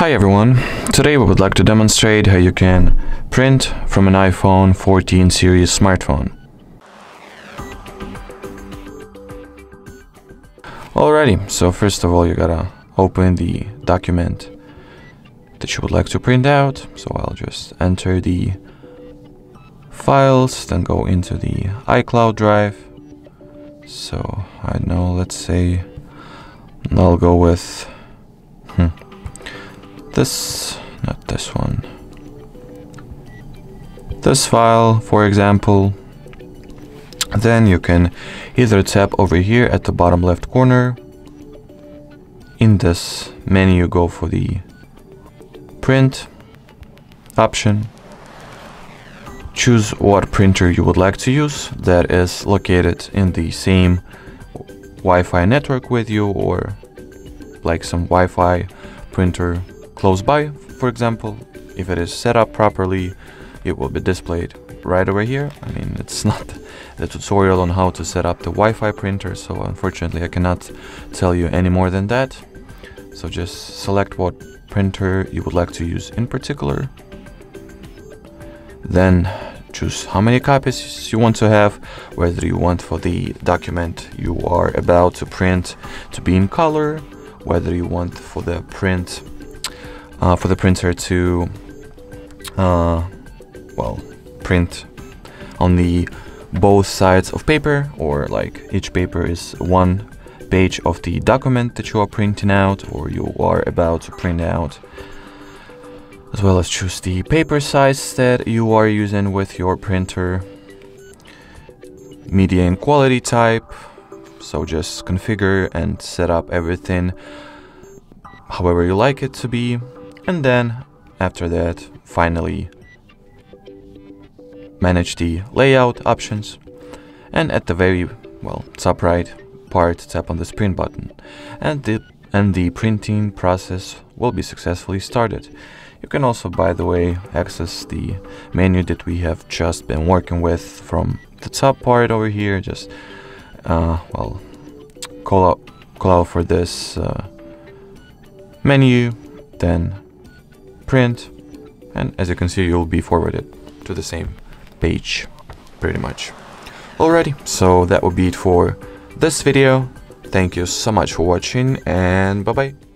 Hi everyone, today we would like to demonstrate how you can print from an iPhone 14 series smartphone. Alrighty, so first of all you gotta open the document that you would like to print out. So I'll just enter the files, then go into the iCloud drive. So I know, let's say I'll go with this, not this one. This file, for example. Then you can either tap over here at the bottom left corner. In this menu, go for the print option. Choose what printer you would like to use that is located in the same Wi-Fi network with you or like some Wi-Fi printer close by, for example. If it is set up properly, it will be displayed right over here. I mean, it's not the tutorial on how to set up the Wi-Fi printer, so unfortunately I cannot tell you any more than that. So just select what printer you would like to use in particular. Then choose how many copies you want to have, whether you want for the document you are about to print to be in color, whether you want for the print uh, for the printer to uh, well print on the both sides of paper or like each paper is one page of the document that you are printing out or you are about to print out as well as choose the paper size that you are using with your printer. Media and quality type so just configure and set up everything however you like it to be and then after that finally manage the layout options. And at the very well top right part tap on the print button. And the and the printing process will be successfully started. You can also by the way access the menu that we have just been working with from the top part over here. Just uh, well call out call out for this uh, menu then print and as you can see you'll be forwarded to the same page pretty much. Alrighty so that would be it for this video. Thank you so much for watching and bye bye